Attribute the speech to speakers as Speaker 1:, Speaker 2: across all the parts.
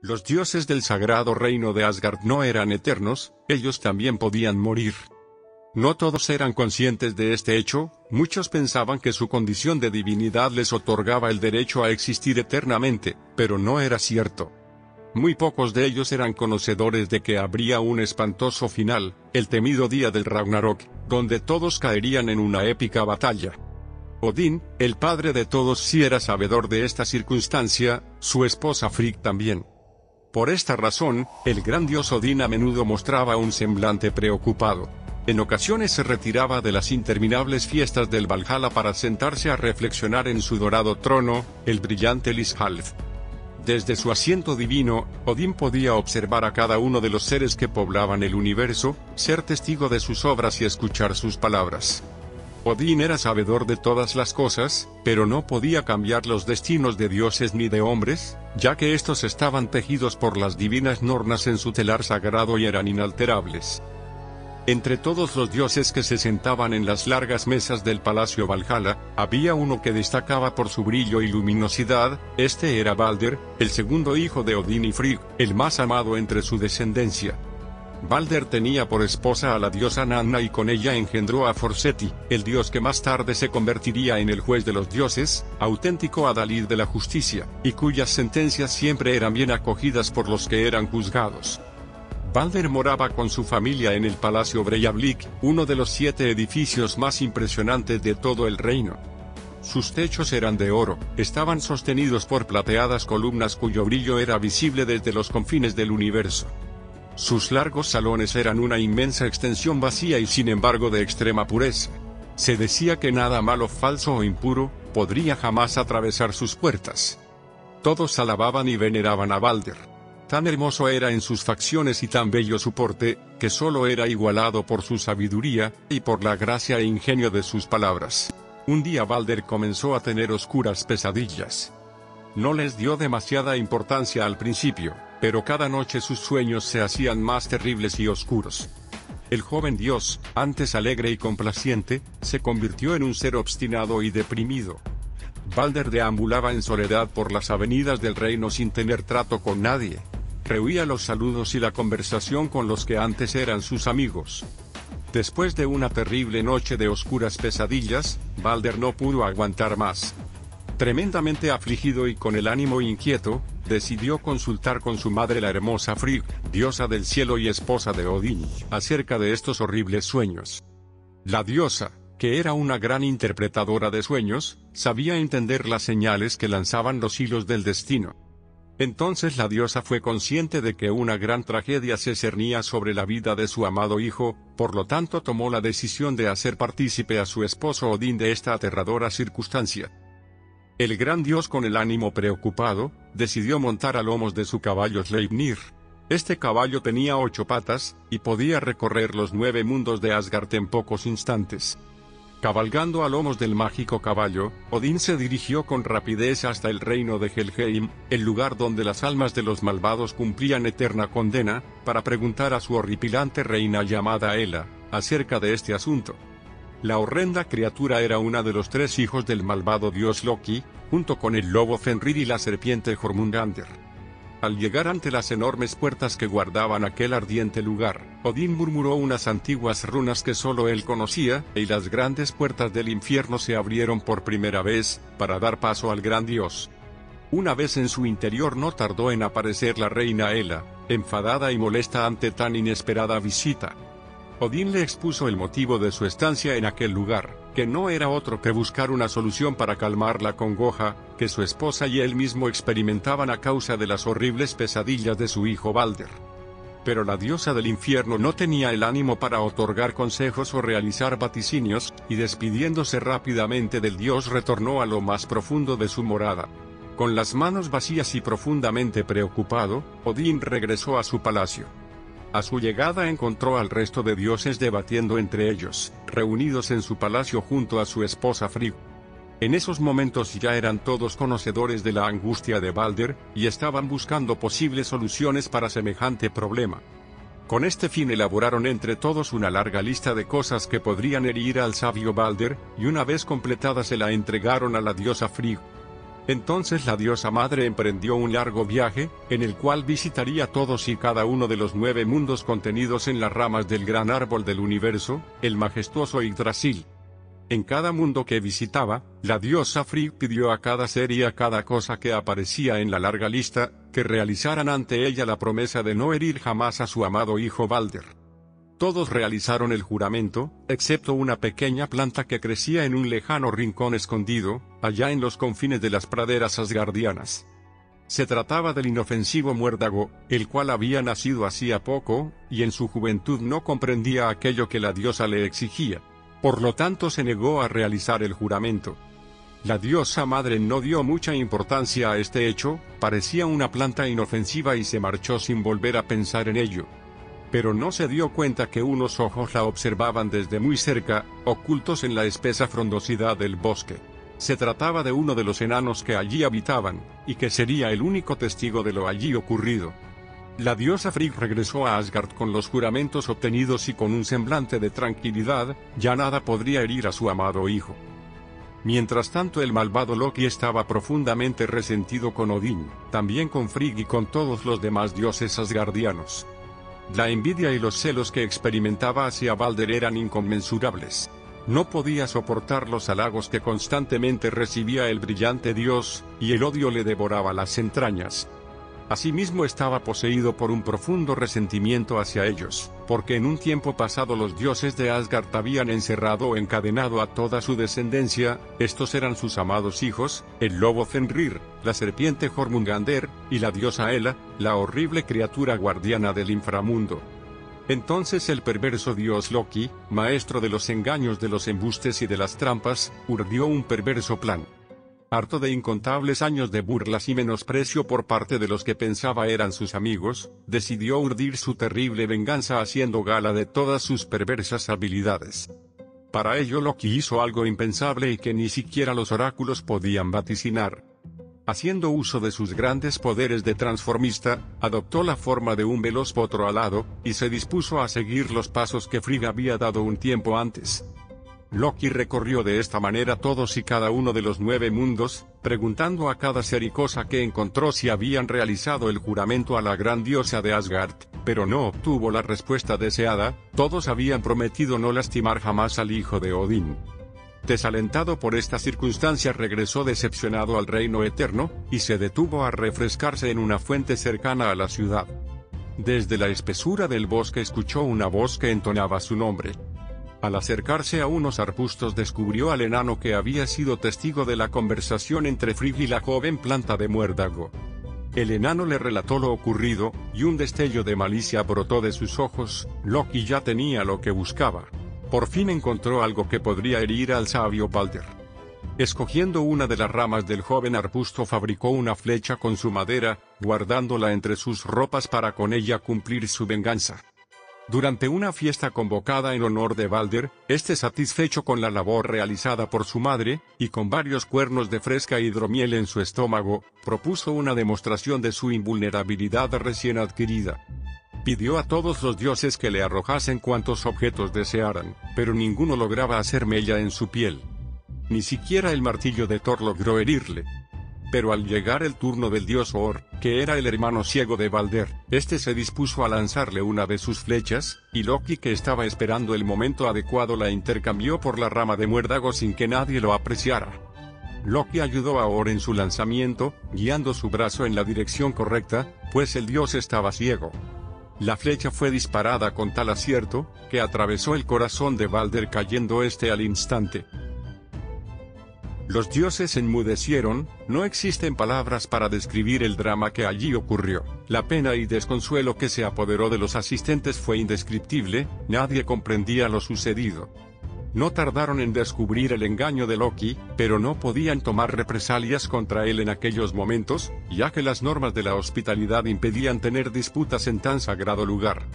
Speaker 1: Los dioses del sagrado reino de Asgard no eran eternos, ellos también podían morir. No todos eran conscientes de este hecho, muchos pensaban que su condición de divinidad les otorgaba el derecho a existir eternamente, pero no era cierto. Muy pocos de ellos eran conocedores de que habría un espantoso final, el temido día del Ragnarok, donde todos caerían en una épica batalla. Odín, el padre de todos sí era sabedor de esta circunstancia, su esposa Frigg también. Por esta razón, el gran dios Odín a menudo mostraba un semblante preocupado. En ocasiones se retiraba de las interminables fiestas del Valhalla para sentarse a reflexionar en su dorado trono, el brillante Lishalf. Desde su asiento divino, Odín podía observar a cada uno de los seres que poblaban el universo, ser testigo de sus obras y escuchar sus palabras. Odín era sabedor de todas las cosas, pero no podía cambiar los destinos de dioses ni de hombres, ya que estos estaban tejidos por las divinas normas en su telar sagrado y eran inalterables. Entre todos los dioses que se sentaban en las largas mesas del palacio Valhalla, había uno que destacaba por su brillo y luminosidad, este era Balder, el segundo hijo de Odín y Frigg, el más amado entre su descendencia. Balder tenía por esposa a la diosa Nanna y con ella engendró a Forseti, el dios que más tarde se convertiría en el juez de los dioses, auténtico adalid de la justicia, y cuyas sentencias siempre eran bien acogidas por los que eran juzgados. Balder moraba con su familia en el Palacio Breiðablik, uno de los siete edificios más impresionantes de todo el reino. Sus techos eran de oro, estaban sostenidos por plateadas columnas cuyo brillo era visible desde los confines del universo. Sus largos salones eran una inmensa extensión vacía y sin embargo de extrema pureza. Se decía que nada malo, falso o impuro, podría jamás atravesar sus puertas. Todos alababan y veneraban a Balder. Tan hermoso era en sus facciones y tan bello su porte, que solo era igualado por su sabiduría, y por la gracia e ingenio de sus palabras. Un día Balder comenzó a tener oscuras pesadillas. No les dio demasiada importancia al principio, pero cada noche sus sueños se hacían más terribles y oscuros. El joven dios, antes alegre y complaciente, se convirtió en un ser obstinado y deprimido. Balder deambulaba en soledad por las avenidas del reino sin tener trato con nadie rehuía los saludos y la conversación con los que antes eran sus amigos. Después de una terrible noche de oscuras pesadillas, Balder no pudo aguantar más. Tremendamente afligido y con el ánimo inquieto, decidió consultar con su madre la hermosa Frigg, diosa del cielo y esposa de Odín, acerca de estos horribles sueños. La diosa, que era una gran interpretadora de sueños, sabía entender las señales que lanzaban los hilos del destino. Entonces la diosa fue consciente de que una gran tragedia se cernía sobre la vida de su amado hijo, por lo tanto tomó la decisión de hacer partícipe a su esposo Odín de esta aterradora circunstancia. El gran dios con el ánimo preocupado, decidió montar a lomos de su caballo Sleipnir. Este caballo tenía ocho patas, y podía recorrer los nueve mundos de Asgard en pocos instantes. Cabalgando a lomos del mágico caballo, Odín se dirigió con rapidez hasta el reino de Helheim, el lugar donde las almas de los malvados cumplían eterna condena, para preguntar a su horripilante reina llamada Hela, acerca de este asunto. La horrenda criatura era una de los tres hijos del malvado dios Loki, junto con el lobo Fenrir y la serpiente Jormungander. Al llegar ante las enormes puertas que guardaban aquel ardiente lugar, Odín murmuró unas antiguas runas que solo él conocía, y las grandes puertas del infierno se abrieron por primera vez, para dar paso al gran dios. Una vez en su interior no tardó en aparecer la reina Hela, enfadada y molesta ante tan inesperada visita. Odín le expuso el motivo de su estancia en aquel lugar, que no era otro que buscar una solución para calmar la congoja, que su esposa y él mismo experimentaban a causa de las horribles pesadillas de su hijo Balder. Pero la diosa del infierno no tenía el ánimo para otorgar consejos o realizar vaticinios, y despidiéndose rápidamente del dios retornó a lo más profundo de su morada. Con las manos vacías y profundamente preocupado, Odín regresó a su palacio. A su llegada encontró al resto de dioses debatiendo entre ellos, reunidos en su palacio junto a su esposa Frigg. En esos momentos ya eran todos conocedores de la angustia de Balder, y estaban buscando posibles soluciones para semejante problema. Con este fin elaboraron entre todos una larga lista de cosas que podrían herir al sabio Balder, y una vez completada se la entregaron a la diosa Frigg. Entonces la diosa madre emprendió un largo viaje, en el cual visitaría todos y cada uno de los nueve mundos contenidos en las ramas del gran árbol del universo, el majestuoso Yggdrasil. En cada mundo que visitaba, la diosa Frigg pidió a cada ser y a cada cosa que aparecía en la larga lista, que realizaran ante ella la promesa de no herir jamás a su amado hijo Balder. Todos realizaron el juramento, excepto una pequeña planta que crecía en un lejano rincón escondido, allá en los confines de las praderas asgardianas. Se trataba del inofensivo muérdago, el cual había nacido hacía poco, y en su juventud no comprendía aquello que la diosa le exigía. Por lo tanto se negó a realizar el juramento. La diosa madre no dio mucha importancia a este hecho, parecía una planta inofensiva y se marchó sin volver a pensar en ello pero no se dio cuenta que unos ojos la observaban desde muy cerca, ocultos en la espesa frondosidad del bosque. Se trataba de uno de los enanos que allí habitaban, y que sería el único testigo de lo allí ocurrido. La diosa Frigg regresó a Asgard con los juramentos obtenidos y con un semblante de tranquilidad, ya nada podría herir a su amado hijo. Mientras tanto el malvado Loki estaba profundamente resentido con Odín, también con Frigg y con todos los demás dioses asgardianos. La envidia y los celos que experimentaba hacia Balder eran inconmensurables. No podía soportar los halagos que constantemente recibía el brillante dios, y el odio le devoraba las entrañas. Asimismo estaba poseído por un profundo resentimiento hacia ellos, porque en un tiempo pasado los dioses de Asgard habían encerrado o encadenado a toda su descendencia, estos eran sus amados hijos, el lobo Fenrir, la serpiente Jormungander, y la diosa Hela, la horrible criatura guardiana del inframundo. Entonces el perverso dios Loki, maestro de los engaños de los embustes y de las trampas, urdió un perverso plan harto de incontables años de burlas y menosprecio por parte de los que pensaba eran sus amigos, decidió urdir su terrible venganza haciendo gala de todas sus perversas habilidades. Para ello Loki hizo algo impensable y que ni siquiera los oráculos podían vaticinar. Haciendo uso de sus grandes poderes de transformista, adoptó la forma de un veloz potro alado, y se dispuso a seguir los pasos que Frigg había dado un tiempo antes. Loki recorrió de esta manera todos y cada uno de los nueve mundos, preguntando a cada ser y cosa que encontró si habían realizado el juramento a la gran diosa de Asgard, pero no obtuvo la respuesta deseada, todos habían prometido no lastimar jamás al hijo de Odín. Desalentado por esta circunstancia regresó decepcionado al reino eterno, y se detuvo a refrescarse en una fuente cercana a la ciudad. Desde la espesura del bosque escuchó una voz que entonaba su nombre. Al acercarse a unos arbustos descubrió al enano que había sido testigo de la conversación entre Frigg y la joven planta de muérdago. El enano le relató lo ocurrido, y un destello de malicia brotó de sus ojos, Loki ya tenía lo que buscaba. Por fin encontró algo que podría herir al sabio Balder. Escogiendo una de las ramas del joven arbusto fabricó una flecha con su madera, guardándola entre sus ropas para con ella cumplir su venganza. Durante una fiesta convocada en honor de Balder, este satisfecho con la labor realizada por su madre, y con varios cuernos de fresca hidromiel en su estómago, propuso una demostración de su invulnerabilidad recién adquirida. Pidió a todos los dioses que le arrojasen cuantos objetos desearan, pero ninguno lograba hacer mella en su piel. Ni siquiera el martillo de Thor logró herirle, pero al llegar el turno del dios Or, que era el hermano ciego de Balder, este se dispuso a lanzarle una de sus flechas, y Loki que estaba esperando el momento adecuado la intercambió por la rama de muérdago sin que nadie lo apreciara. Loki ayudó a Or en su lanzamiento, guiando su brazo en la dirección correcta, pues el dios estaba ciego. La flecha fue disparada con tal acierto, que atravesó el corazón de Balder cayendo este al instante. Los dioses enmudecieron, no existen palabras para describir el drama que allí ocurrió. La pena y desconsuelo que se apoderó de los asistentes fue indescriptible, nadie comprendía lo sucedido. No tardaron en descubrir el engaño de Loki, pero no podían tomar represalias contra él en aquellos momentos, ya que las normas de la hospitalidad impedían tener disputas en tan sagrado lugar.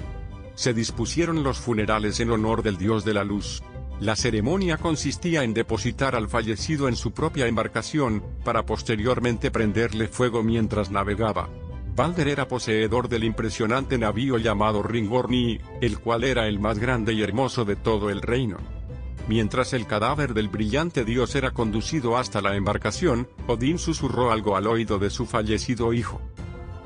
Speaker 1: Se dispusieron los funerales en honor del dios de la luz, la ceremonia consistía en depositar al fallecido en su propia embarcación, para posteriormente prenderle fuego mientras navegaba. Balder era poseedor del impresionante navío llamado Ringorni, el cual era el más grande y hermoso de todo el reino. Mientras el cadáver del brillante dios era conducido hasta la embarcación, Odín susurró algo al oído de su fallecido hijo.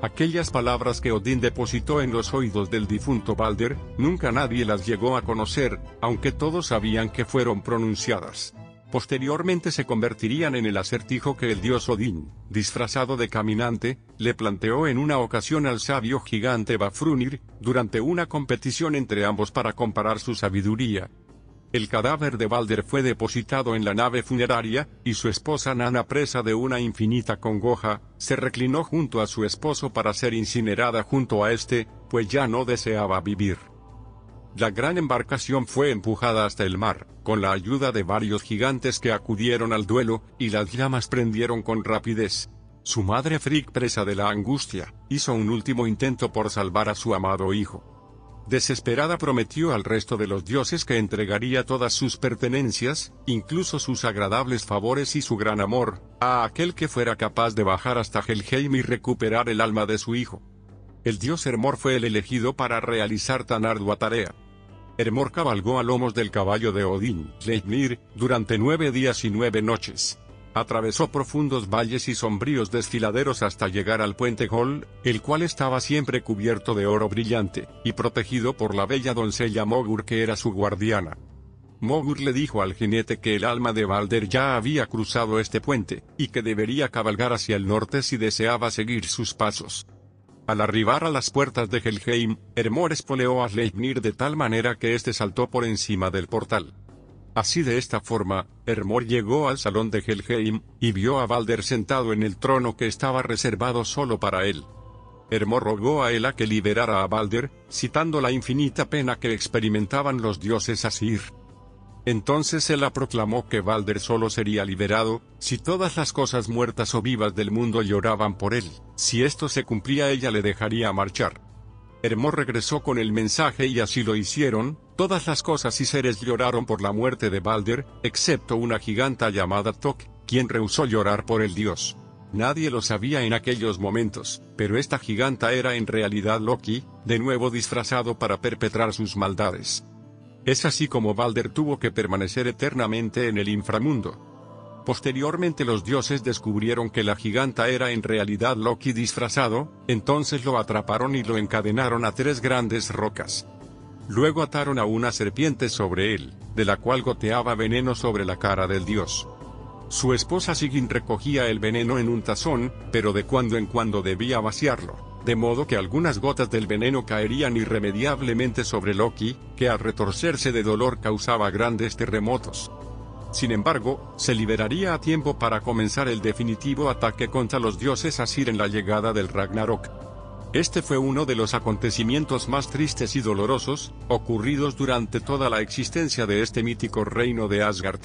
Speaker 1: Aquellas palabras que Odín depositó en los oídos del difunto Balder, nunca nadie las llegó a conocer, aunque todos sabían que fueron pronunciadas. Posteriormente se convertirían en el acertijo que el dios Odín, disfrazado de caminante, le planteó en una ocasión al sabio gigante Bafrunir, durante una competición entre ambos para comparar su sabiduría, el cadáver de Balder fue depositado en la nave funeraria, y su esposa Nana presa de una infinita congoja, se reclinó junto a su esposo para ser incinerada junto a este, pues ya no deseaba vivir. La gran embarcación fue empujada hasta el mar, con la ayuda de varios gigantes que acudieron al duelo, y las llamas prendieron con rapidez. Su madre Frigg presa de la angustia, hizo un último intento por salvar a su amado hijo. Desesperada prometió al resto de los dioses que entregaría todas sus pertenencias, incluso sus agradables favores y su gran amor, a aquel que fuera capaz de bajar hasta Helheim y recuperar el alma de su hijo. El dios Hermor fue el elegido para realizar tan ardua tarea. Hermor cabalgó a lomos del caballo de Odín, Leipnir, durante nueve días y nueve noches. Atravesó profundos valles y sombríos desfiladeros hasta llegar al puente Gol, el cual estaba siempre cubierto de oro brillante, y protegido por la bella doncella Mogur que era su guardiana. Mogur le dijo al jinete que el alma de Balder ya había cruzado este puente, y que debería cabalgar hacia el norte si deseaba seguir sus pasos. Al arribar a las puertas de Helheim, Hermor espoleó a Sleipnir de tal manera que éste saltó por encima del portal. Así de esta forma, Hermor llegó al salón de Helheim, y vio a Balder sentado en el trono que estaba reservado solo para él. Hermor rogó a Hela que liberara a Balder, citando la infinita pena que experimentaban los dioses Asir. Entonces Hela proclamó que Balder solo sería liberado, si todas las cosas muertas o vivas del mundo lloraban por él. Si esto se cumplía ella le dejaría marchar. Hermor regresó con el mensaje y así lo hicieron, todas las cosas y seres lloraron por la muerte de Balder, excepto una giganta llamada Tok, quien rehusó llorar por el dios. Nadie lo sabía en aquellos momentos, pero esta giganta era en realidad Loki, de nuevo disfrazado para perpetrar sus maldades. Es así como Balder tuvo que permanecer eternamente en el inframundo. Posteriormente los dioses descubrieron que la giganta era en realidad Loki disfrazado, entonces lo atraparon y lo encadenaron a tres grandes rocas. Luego ataron a una serpiente sobre él, de la cual goteaba veneno sobre la cara del dios. Su esposa Sigyn recogía el veneno en un tazón, pero de cuando en cuando debía vaciarlo, de modo que algunas gotas del veneno caerían irremediablemente sobre Loki, que al retorcerse de dolor causaba grandes terremotos. Sin embargo, se liberaría a tiempo para comenzar el definitivo ataque contra los dioses Asir en la llegada del Ragnarok. Este fue uno de los acontecimientos más tristes y dolorosos, ocurridos durante toda la existencia de este mítico reino de Asgard.